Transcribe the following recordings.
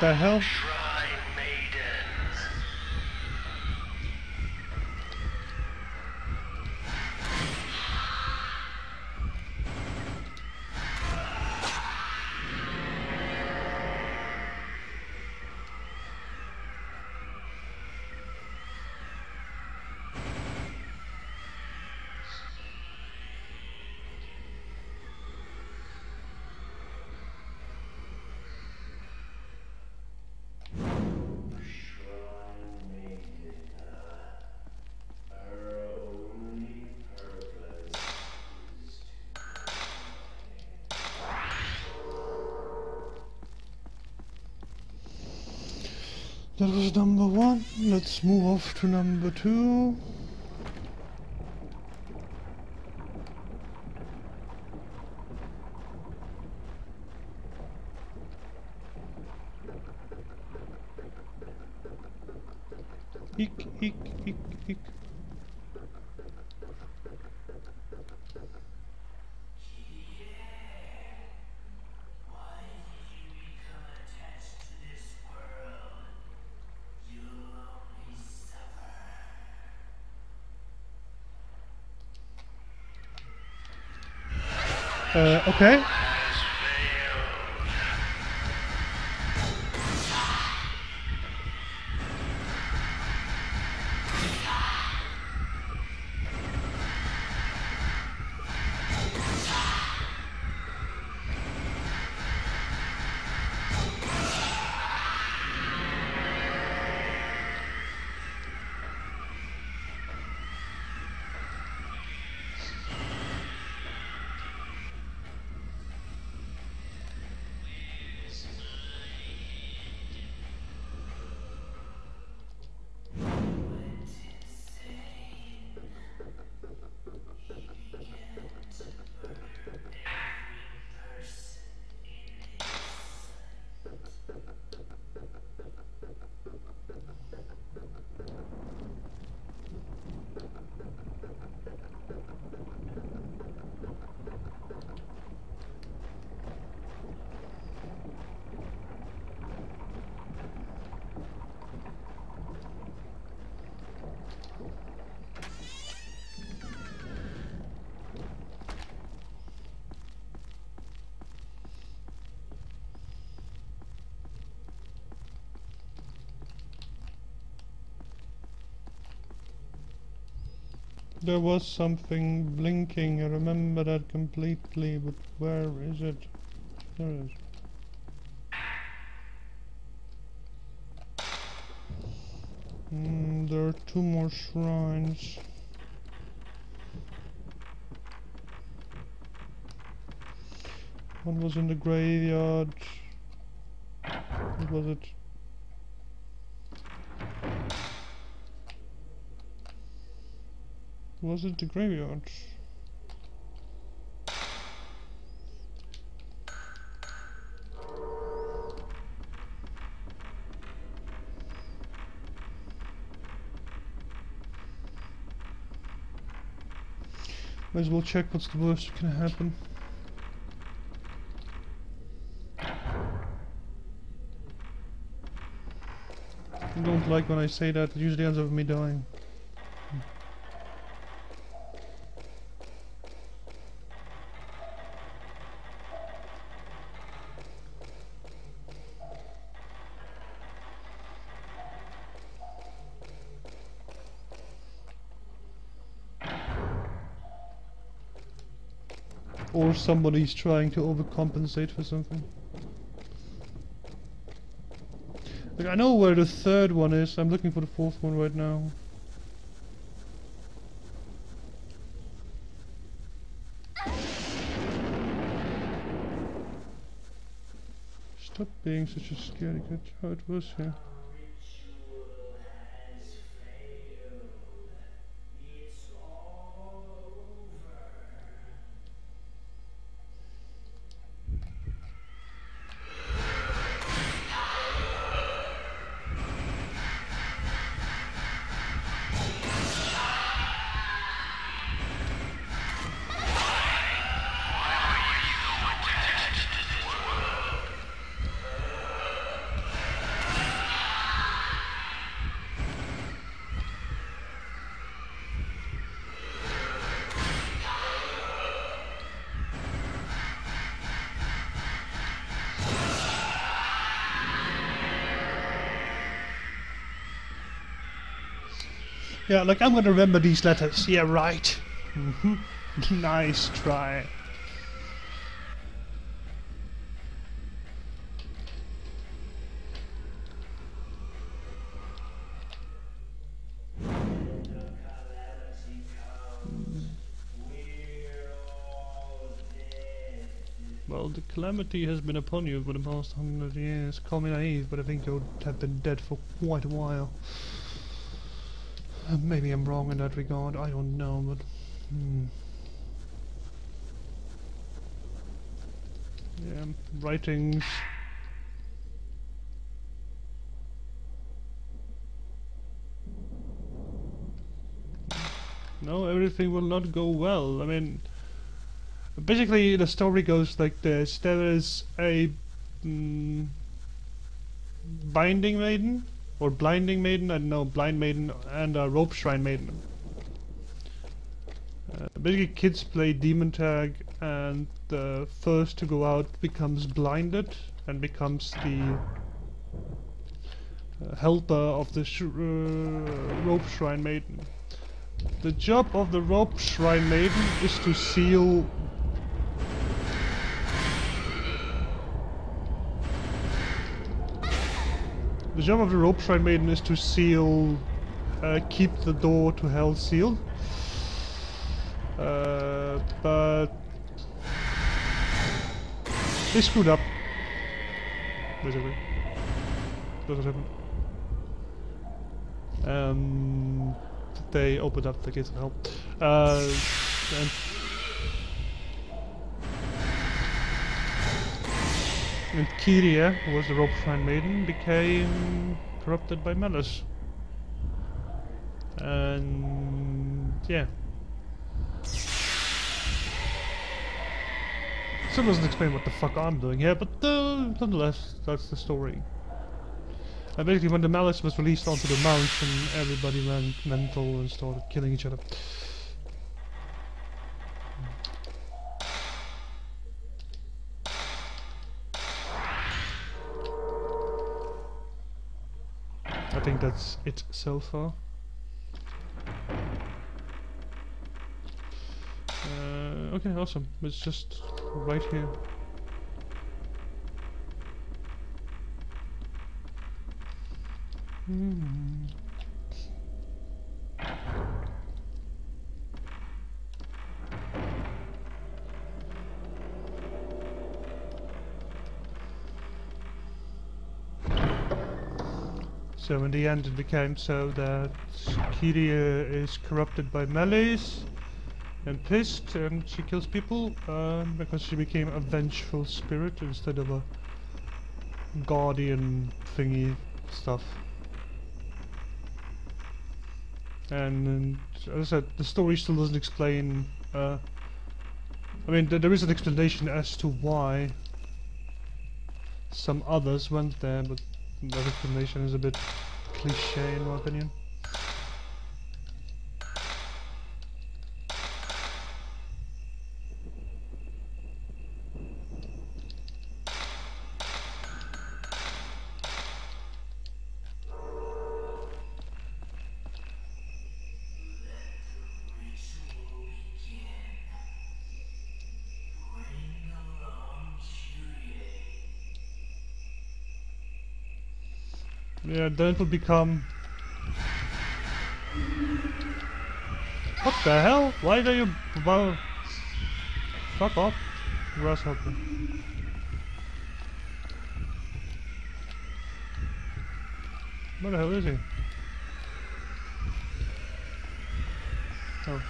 the hell? That was number one. Let's move off to number two. Eek, eek, eek, eek. Why did you become attached to this world? You'll only suffer. Uh, okay. There was something blinking, I remember that completely, but where is it? There it is. Mm, there are two more shrines. One was in the graveyard. What was it? Was it the graveyard? Might as well check what's the worst that can happen. I don't like when I say that, it usually ends up me dying. Or somebody's trying to overcompensate for something. Like, I know where the third one is, I'm looking for the fourth one right now. Stop being such a scaredy cat. How it was here. Yeah, like I'm gonna remember these letters. Yeah, right. hmm nice try. calamity comes, we're all dead. Well, the calamity has been upon you for the past hundred years. Call me naive, but I think you'll have been dead for quite a while. Uh, maybe I'm wrong in that regard. I don't know, but. Hmm. Yeah, writings. No, everything will not go well. I mean, basically the story goes like this: there is a mm, binding maiden or blinding maiden, I don't know, blind maiden, and a rope shrine maiden. Uh, basically, kids play demon tag, and the first to go out becomes blinded and becomes the uh, helper of the sh- uh, rope shrine maiden. The job of the rope shrine maiden is to seal The job of the rope shrine maiden is to seal, uh, keep the door to hell sealed. Uh, but they screwed up. Basically, that's what happened. Um, they opened up the gates of hell. Uh, and And Kirie, who was the rope shrine maiden, became corrupted by malice. And yeah. Still doesn't explain what the fuck I'm doing here, but uh, nonetheless, that's the story. And basically when the malice was released onto the mountain, everybody went mental and started killing each other. That's it so far. Uh, okay, awesome. It's just right here. Hmm. So in the end it became so that Kirie is corrupted by melees and pissed and she kills people um, because she became a vengeful spirit instead of a guardian thingy stuff. And, and as I said, the story still doesn't explain. Uh, I mean, th there is an explanation as to why some others went there, but that explanation is a bit cliche in my opinion. Yeah, then it will become... What the hell? Why do you... Well, fuck off, grasshopper. Where the hell is he? Oh.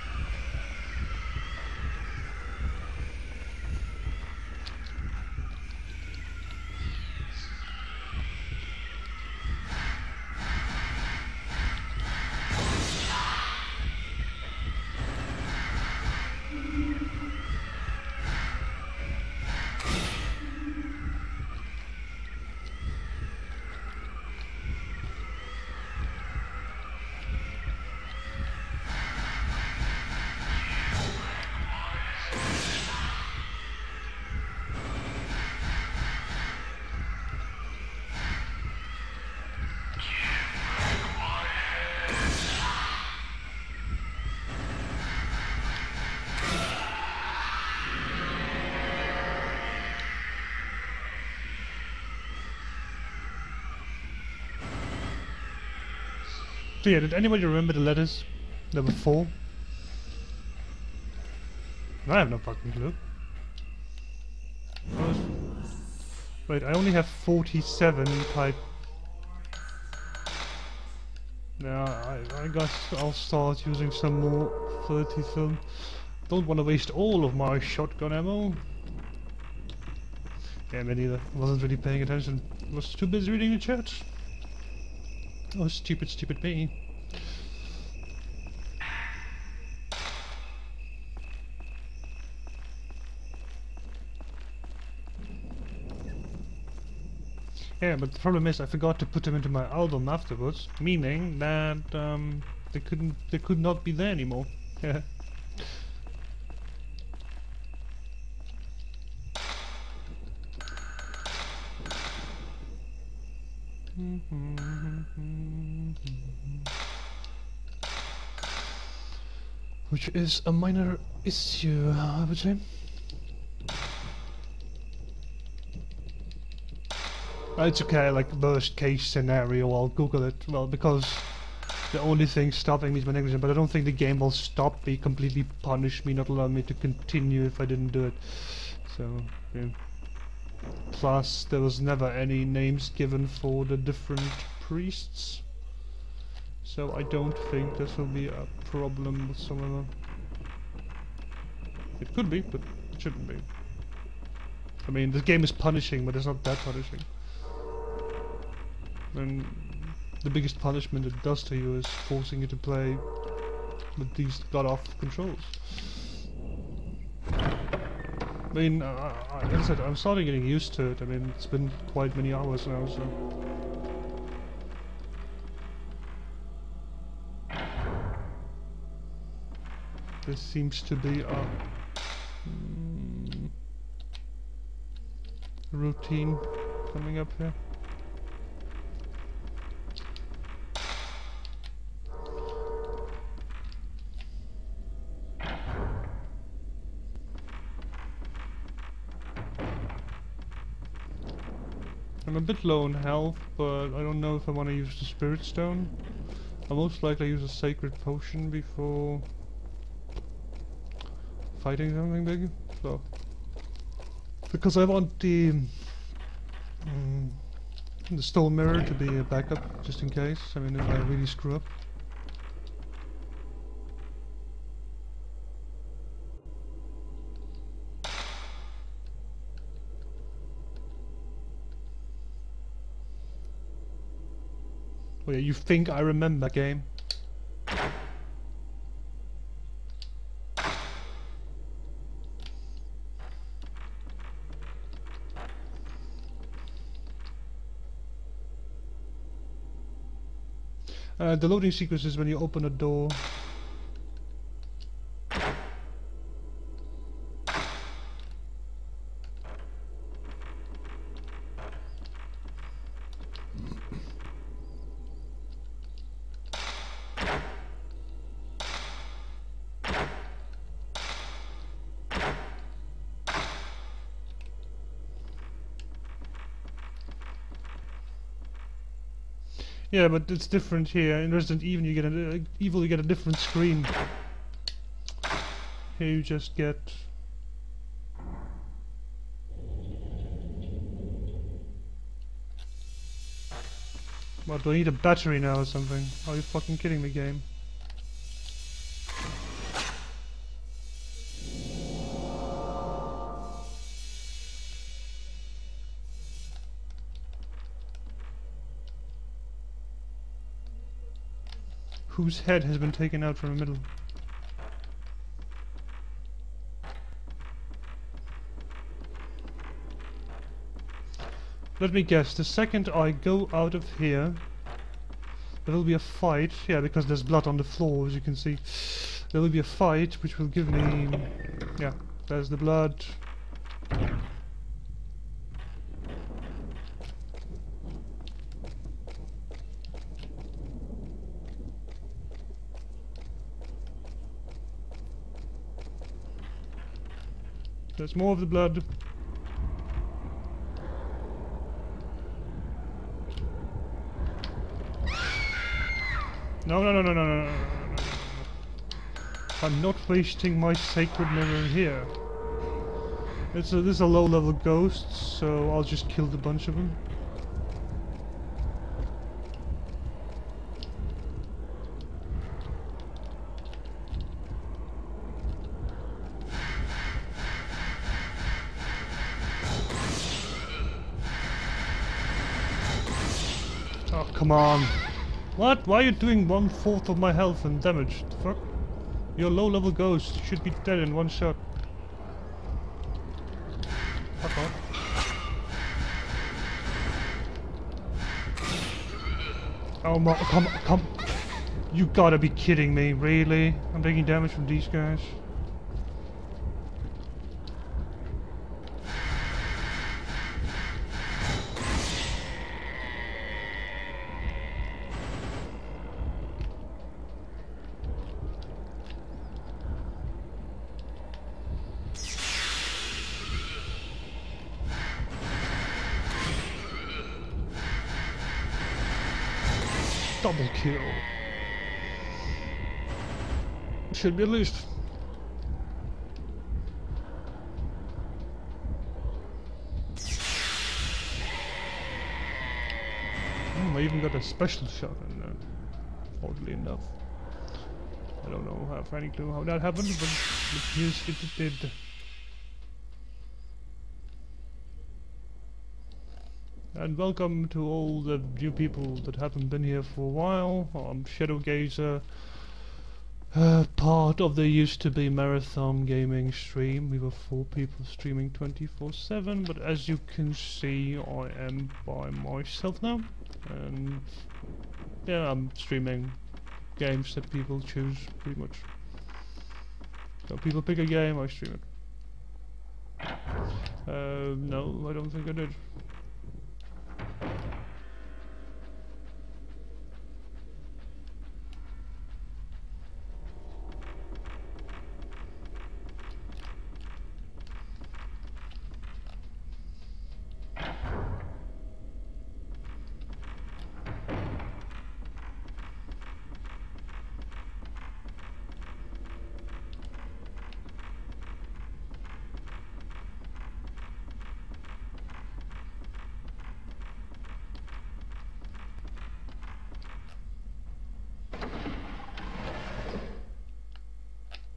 So yeah, did anybody remember the letters? Number four? I have no fucking clue. Wait, I only have 47 type. Yeah, I, I guess I'll start using some more 30 film. Don't want to waste all of my shotgun ammo. Yeah, me neither. Wasn't really paying attention. Was too busy reading the chat. Oh, stupid, stupid me. Yeah, but the problem is I forgot to put them into my album afterwards, meaning that um, they couldn't, they could not be there anymore. Yeah. Is a minor issue, I would say. Uh, It's okay, like worst case scenario, I'll Google it. Well, because the only thing stopping me is my negligence, but I don't think the game will stop me, completely punish me, not allow me to continue if I didn't do it. So, yeah. Plus, there was never any names given for the different priests. So I don't think this will be a problem whatsoever. It could be, but it shouldn't be. I mean, this game is punishing, but it's not that punishing. And the biggest punishment it does to you is forcing you to play with these god-off controls. I mean, uh, I said, I'm starting getting used to it. I mean, it's been quite many hours now, so... This seems to be a... mm, routine coming up here. I'm a bit low on health, but I don't know if I want to use the Spirit Stone. I'll most likely use a Sacred Potion before fighting something big. So, because I want the mm, the Stone Mirror to be a backup, just in case. I mean, if I really screw up. Oh yeah, you think I remember game? Eh, the loading sequence is when you open a door. Yeah, but it's different here. In Resident Evil, you get a uh, Evil, you get a different screen. Here you just get. What, do I need a battery now or something? Are you fucking kidding me, game? Whose head has been taken out from the middle? Let me guess, the second I go out of here, there will be a fight. Yeah, because there's blood on the floor, as you can see. There will be a fight, which will give me... Yeah, there's the blood. There's more of the blood. No, no, no, no, no, no, no, no, I'm not wasting my sacred mirror here. It's a, this is a low-level ghost, so I'll just kill the bunch of them. Come on. What? Why are you doing one fourth of my health and damage? The fuck? Your low level ghost should be dead in one shot. Fuck off. Oh my, come, come. You gotta be kidding me, really? I'm taking damage from these guys. Double kill. Should be at least. Hmm, I even got a special shot in there. Oddly enough. I don't know, I have any clue how that happened, but it appears it did. And welcome to all the new people that haven't been here for a while. I'm Shadowgazer, uh, part of the used to be Marathon Gaming stream. We were four people streaming 24-7, but as you can see, I am by myself now. And yeah, I'm streaming games that people choose, pretty much. So people pick a game, I stream it. Uh, no, I don't think I did.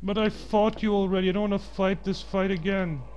But I fought you already. I don't want to fight this fight again.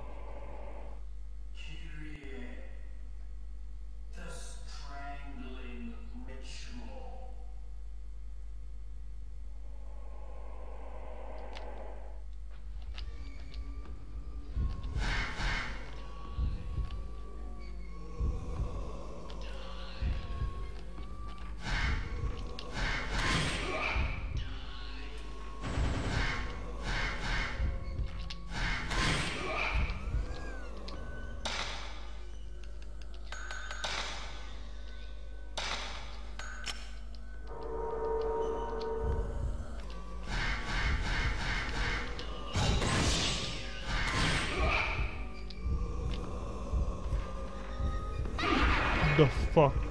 пошло.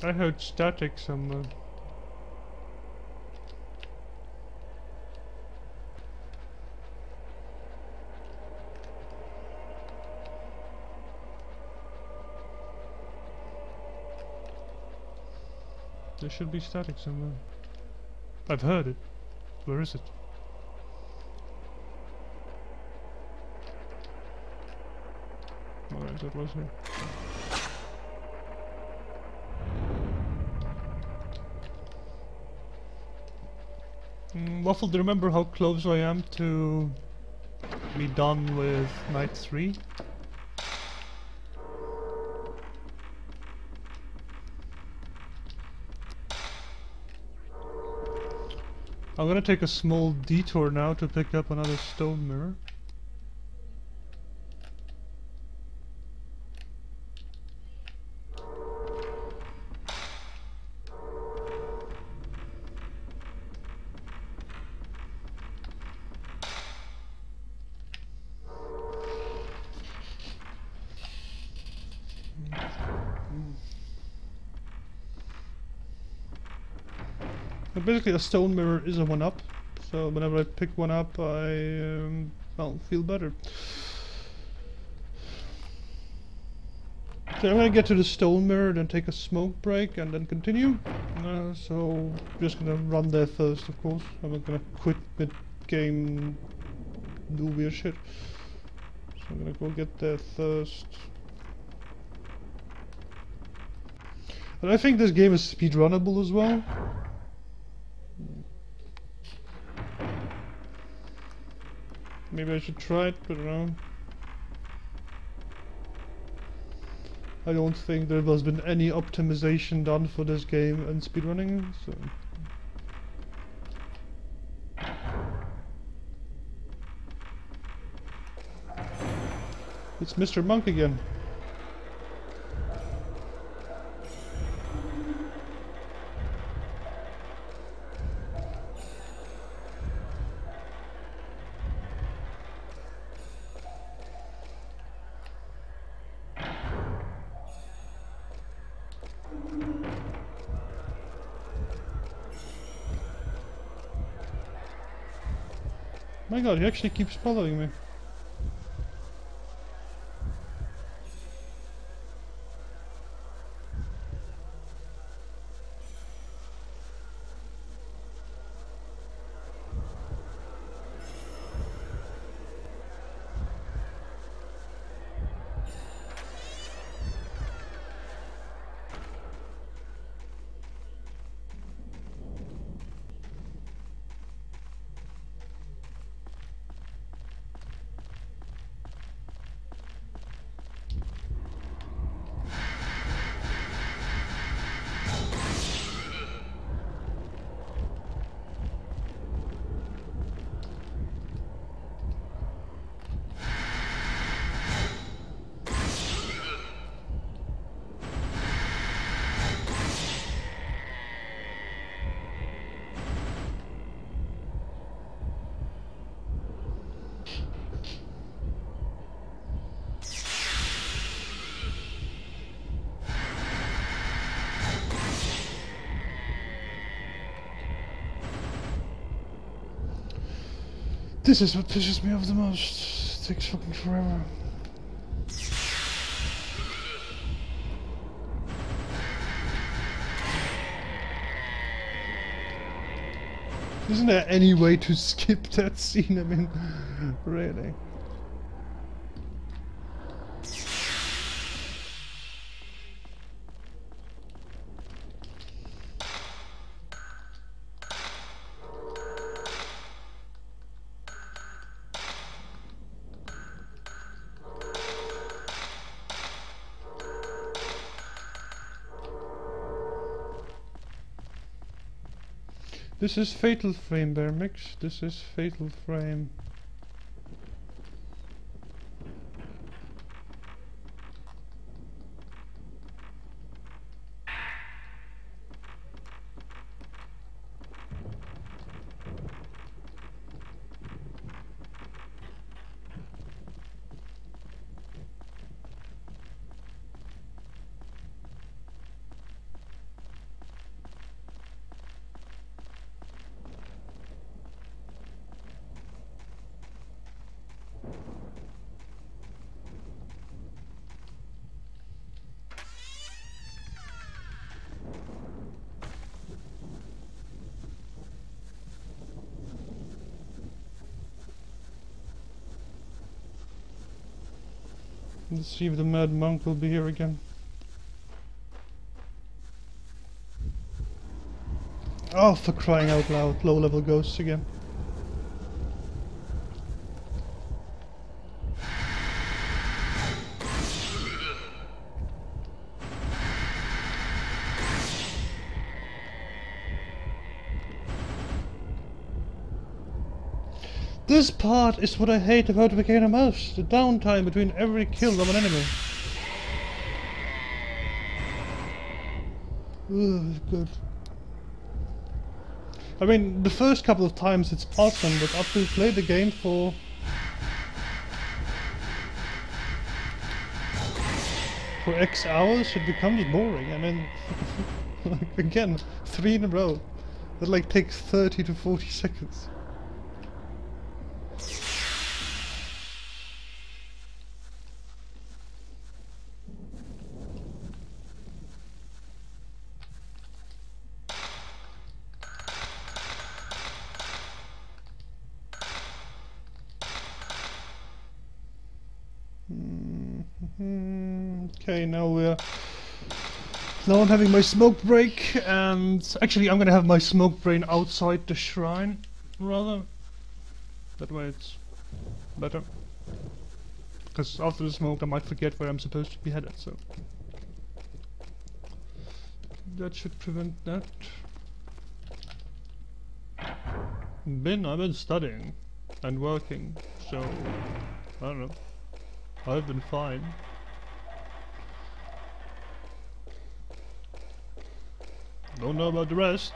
I heard static somewhere. There should be static somewhere. I've heard it. Where is it? Alright, that was here. Waffle, do you remember how close I am to be done with night 3? I'm gonna take a small detour now to pick up another stone mirror. Basically a stone mirror is a one up. So whenever I pick one up I um, well feel better. So I'm gonna get to the stone mirror, then take a smoke break and then continue. Uh, so just gonna run there first of course. I'm not gonna quit mid game do weird shit. So I'm gonna go get there first. And I think this game is speedrunnable as well. Maybe I should try it, but I don't. I don't think there has been any optimization done for this game and speedrunning, so... It's Mr. Monk again. My god, he actually keeps following me. This is what pisses me off the most. It takes fucking forever. Isn't there any way to skip that scene? I mean, really? This is Fatal Frame, Bear Mix. This is Fatal Frame. Let's see if the mad monk will be here again. Oh, for crying out loud, low level ghosts again. This part is what I hate about the most. The downtime between every kill of an enemy. Ugh, good. I mean, the first couple of times it's awesome, but after you play the game for... For X hours, it becomes boring. I mean, like, again, three in a row. That like takes 30 to 40 seconds. Mhm. Okay, now we're now I'm having my smoke break, and actually I'm gonna have my smoke break outside the shrine, rather. That way it's better. Because after the smoke I might forget where I'm supposed to be headed, so that should prevent that. Been I've been studying and working, so I don't know. I've been fine. Don't know about the rest.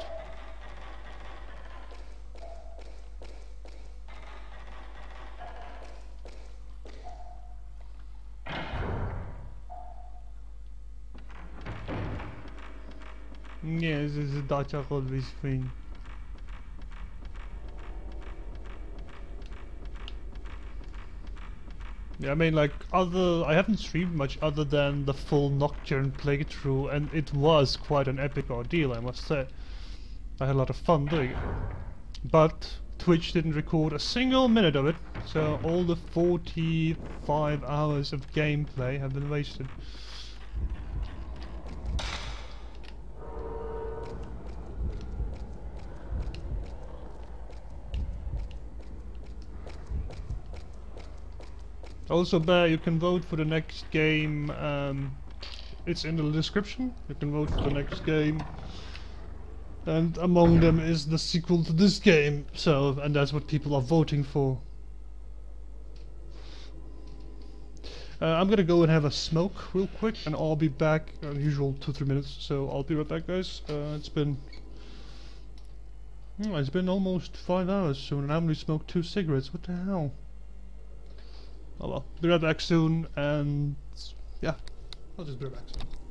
Nie, ze zdacza always fine. Yeah, I mean, like, other... I haven't streamed much other than the full Nocturne playthrough, and it was quite an epic ordeal, I must say. I had a lot of fun doing it. But Twitch didn't record a single minute of it, so all the 45 hours of gameplay have been wasted. Also, Bear, you can vote for the next game. Um, it's in the description. You can vote for the next game. And among them is the sequel to this game. So, and that's what people are voting for. Uh, I'm gonna go and have a smoke real quick, and I'll be back. Uh, usual two three minutes. So I'll be right back, guys. Uh, it's been. Hmm, it's been almost five hours. So and I only smoked two cigarettes. What the hell? Oh well, be right back soon, and yeah, I'll just be right back soon.